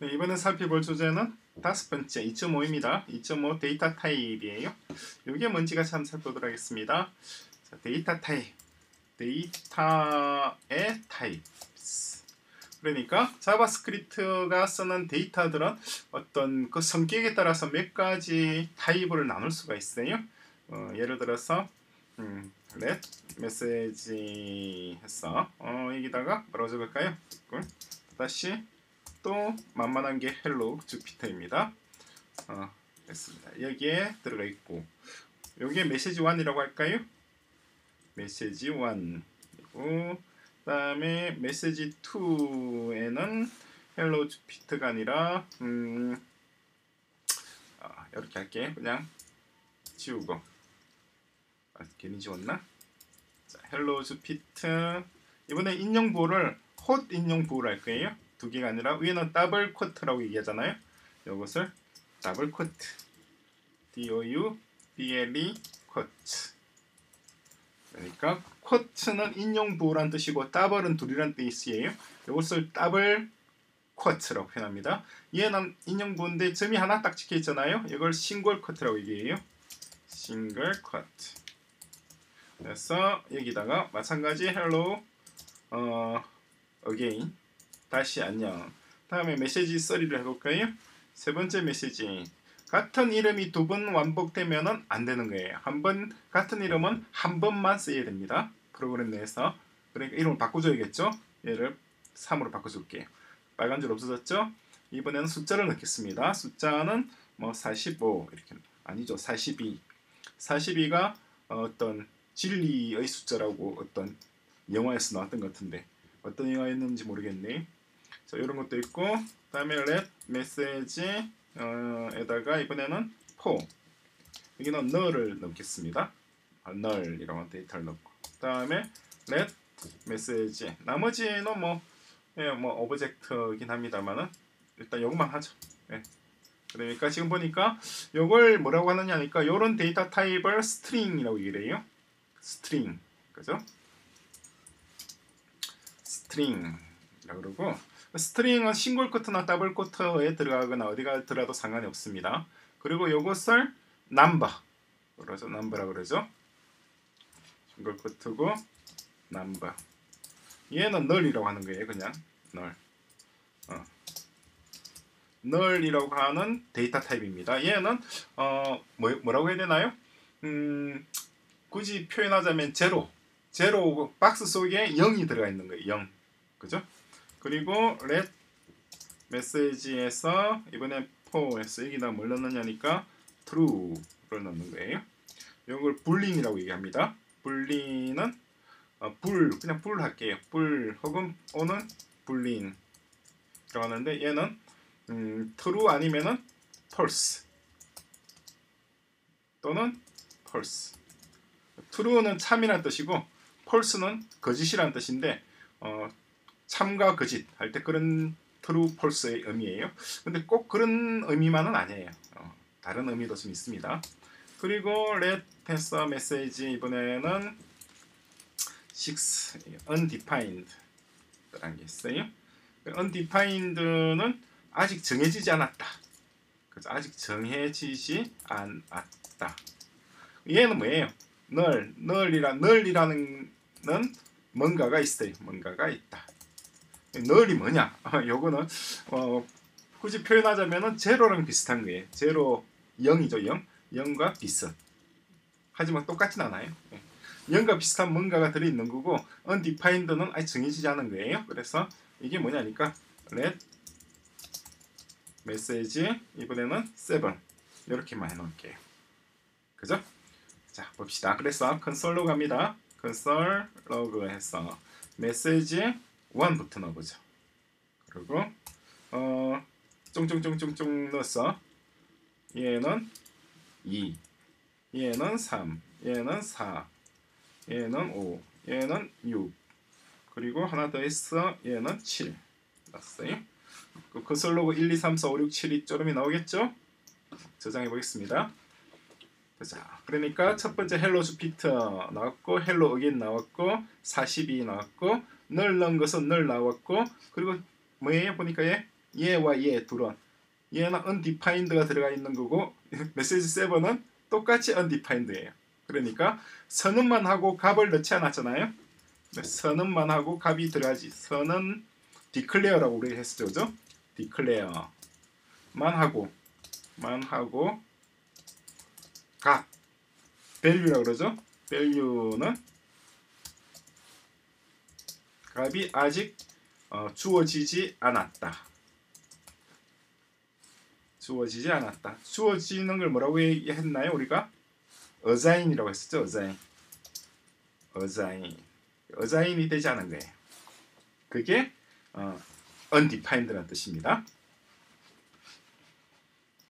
네, 이번에 살펴볼 주제는 다섯 번째 2.5입니다. 2.5 데이터 타입이에요. 이게 뭔지가 참 살펴보도록 하겠습니다. 자, 데이터 타입. 데이터의 타입. 그러니까 자바스크립트가 쓰는 데이터들은 어떤 그 성격에 따라서 몇 가지 타입을 나눌 수가 있어요. 어, 예를 들어서 음, let 메시지 해서 어, 여기다가 뭐라고 적을까요? 다시 또 만만한 게 Hello Jupiter입니다. 어, 됐습니다. 여기에 들어가 있고 여기에 메시지 1이라고 할까요? 메시지 1 그리고 다음에 메시지 2에는 Hello Jupiter가 아니라 음, 아, 이렇게 할게 그냥 지우고 아, 괜히 지웠나? 자, Hello Jupiter 이번에 인용부호를 홑 인용부호를 할 거예요. 두 개가 아니라 위에는 double quote라고 얘기하잖아요. 이것을 double quote D O U B L E quote 그러니까 quote는 인용부호란 뜻이고 double은 둘이란 뜻이에요. 이것을 double quote라고 표현합니다. 얘는 인용부호인데 점이 하나 딱 찍혀 있잖아요. 이걸 single quote라고 얘기해요. 싱글 코트 그래서 여기다가 마찬가지 hello 어 again 다시 안녕 다음에 메시지 3를 해볼까요? 세 번째 메시지 같은 이름이 두번 반복되면 안 되는 거예요. 한 번 같은 이름은 한 번만 써야 됩니다. 프로그램 내에서 그러니까 이름을 바꿔줘야겠죠. 얘를 3으로 바꿔줄게요. 빨간 줄 없어졌죠? 이번에는 숫자를 넣겠습니다. 숫자는 뭐 45 이렇게 아니죠 42 42가 어떤 진리의 숫자라고 어떤 영화에서 나왔던 것 같은데 어떤 영화였는지 모르겠네. 자 이런 것도 있고 다음에 let 메시지 어, 에다가 이번에는 포 여기는 널을 넣겠습니다. 아, 널이라고 데이터를 넣고 다음에 let 메시지 나머지는 뭐, 예, 뭐 object이긴 합니다만은 일단 요것만 하죠. 예. 그러니까 지금 보니까 요걸 뭐라고 하느냐니까 요런 데이터 타입을 string이라고 얘기를 해요. string 그죠? string이라고 그러고 string은 single quote나 double quote에 들어가거나 어디가 들어가도 상관이 없습니다. 그리고 이것을 number 그러죠. number라 그러죠. single quote고 number 얘는 null이라고 하는 거예요. 그냥 null 어. null이라고 하는 데이터 타입입니다. 얘는 어 뭐, 뭐라고 해야 되나요? 음, 굳이 표현하자면 제로 제로 박스 속에 0이 들어가 있는 거예요. 0 그죠? 그리고 let 메시지에서 이번에 four에서 여기다 뭘 넣느냐니까 true를 넣는 거예요. 이걸 불링이라고 얘기합니다. 불링은 어, 불 그냥 불 할게요. 불 혹은 오는 불링 하는데 얘는 음, true 아니면은 false 또는 false. true는 참이란 뜻이고 false는 거짓이란 뜻인데 어, 참과 거짓 할 때 그런 true, false의 의미예요. 근데 꼭 그런 의미만은 아니에요. 어, 다른 의미도 좀 있습니다. 그리고 let 해서 메시지 이번에는 6 undefined 라는 게 있어요. undefined는 아직 정해지지 않았다. 그래서 아직 정해지지 않았다. 얘는 뭐예요? 널, 널이라, 널이라는 뭔가가 있어요. 뭔가가 있다. 널이 뭐냐? 요거는 어, 굳이 표현하자면은 제로랑 비슷한 거예요. 제로 0이죠. 0. 0과 비슷. 하지만 똑같진 않아요. 0과 비슷한 뭔가가 들어있는 거고 undefined는 아직 정해지지 않은 거예요. 그래서 이게 뭐냐니까 let 메시지 이번에는 7 이렇게만 해놓을게요. 그죠? 자 봅시다. 그래서 컨솔로 갑니다. 컨솔 로그 해서 메시지 1부터 넣어보죠. 그리고 어 쫑쫑쫑쫑쫑 넣어서 얘는 2 얘는 3 얘는 4 얘는 5 얘는 6 그리고 하나 더 있어 얘는 7 넣었어요. 그 컨솔로그 1, 2, 3, 4, 5, 6, 7이 쪼름이 나오겠죠? 저장해 보겠습니다. 자, 그러니까 첫 번째 Hello Jupiter 나왔고 Hello again 나왔고 42 나왔고 null 넣은 것은 null 나왔고 그리고 뭐예요? 보니까 얘 얘와 얘 둘은 얘는 undefined가 들어가 있는 거고 메시지 7은 똑같이 undefined예요. 그러니까 선언만 하고 값을 넣지 않았잖아요. 네, 선언만 하고 값이 들어가지. 선언은 declare라고 우리 했었죠. 그죠? declare만 하고 만 하고 값 value라고 그러죠. value는 값이 아직 어, 주어지지 않았다. 주어지지 않았다. 주어지는 걸 뭐라고 얘기했나요? 우리가 어자인이라고 했었죠. 어자인. 어자인. 어자인이 되지 않은 거예요. 그게 어, undefined라는 뜻입니다.